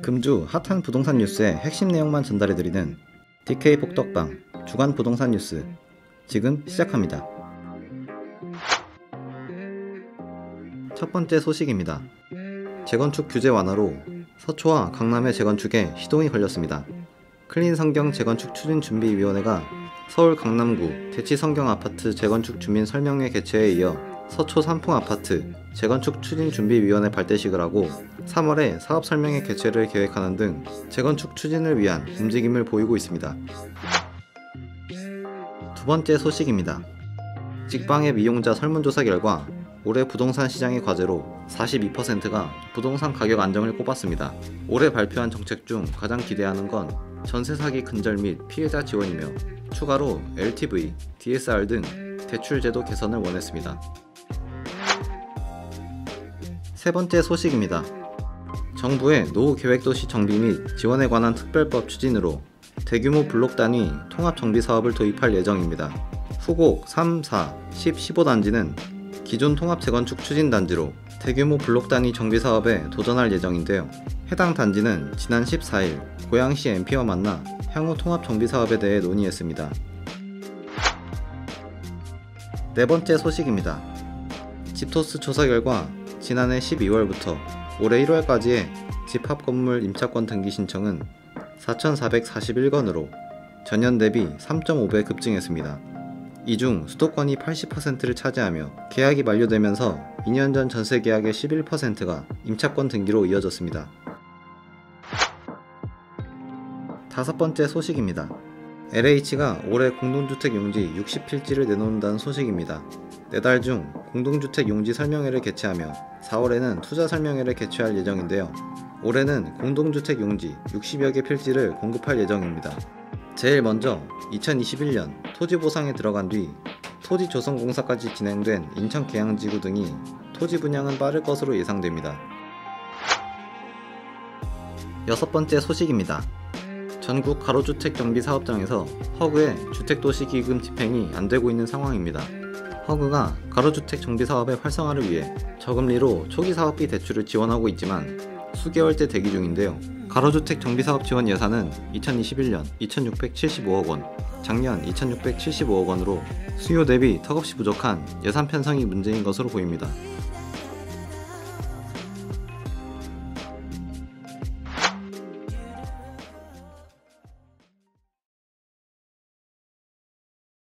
금주 핫한 부동산 뉴스의 핵심 내용만 전달해드리는 DK 복덕방 주간 부동산 뉴스 지금 시작합니다. 첫 번째 소식입니다. 재건축 규제 완화로 서초와 강남의 재건축에 시동이 걸렸습니다. 클린 선경 재건축 추진 준비위원회가 서울 강남구 대치 선경 아파트 재건축 주민 설명회 개최에 이어 서초 삼풍 아파트 재건축 추진준비위원회 발대식을 하고 3월에 사업 설명회 개최를 계획하는 등 재건축 추진을 위한 움직임을 보이고 있습니다. 두 번째 소식입니다. 직방의 미용자 설문조사 결과 올해 부동산 시장의 과제로 42%가 부동산 가격 안정을 꼽았습니다. 올해 발표한 정책 중 가장 기대하는 건 전세 사기 근절 및 피해자 지원이며 추가로 LTV, DSR 등 대출 제도 개선을 원했습니다. 세 번째 소식입니다. 정부의 노후 계획도시 정비 및 지원에 관한 특별법 추진으로 대규모 블록 단위 통합 정비 사업을 도입할 예정입니다. 후곡 3, 4, 10, 15단지는 기존 통합 재건축 추진 단지로 대규모 블록 단위 정비 사업에 도전할 예정인데요. 해당 단지는 지난 14일 고양시 MP와 만나 향후 통합 정비 사업에 대해 논의했습니다. 네 번째 소식입니다. 집토스 조사 결과 지난해 12월부터 올해 1월까지의 집합 건물 임차권 등기 신청은 4,441건으로 전년 대비 3.5배 급증했습니다. 이 중 수도권이 80%를 차지하며 계약이 만료되면서 2년 전 전세 계약의 11%가 임차권 등기로 이어졌습니다. 다섯 번째 소식입니다. LH가 올해 공동주택 용지 60필지를 내놓는다는 소식입니다. 네달 중 공동주택 용지 설명회를 개최하며 4월에는 투자 설명회를 개최할 예정인데요. 올해는 공동주택 용지 60여 개 필지를 공급할 예정입니다. 제일 먼저 2021년 토지 보상에 들어간 뒤 토지 조성공사까지 진행된 인천 계양지구 등이 토지 분양은 빠를 것으로 예상됩니다. 여섯 번째 소식입니다. 전국 가로주택 정비 사업장에서 허그의 주택도시기금 집행이 안 되고 있는 상황입니다. 허그가 가로주택 정비 사업의 활성화를 위해 저금리로 초기 사업비 대출을 지원하고 있지만 수개월째 대기 중인데요. 가로주택 정비 사업 지원 예산은 2021년 2,675억 원, 작년 2,675억 원으로 수요 대비 턱없이 부족한 예산 편성이 문제인 것으로 보입니다.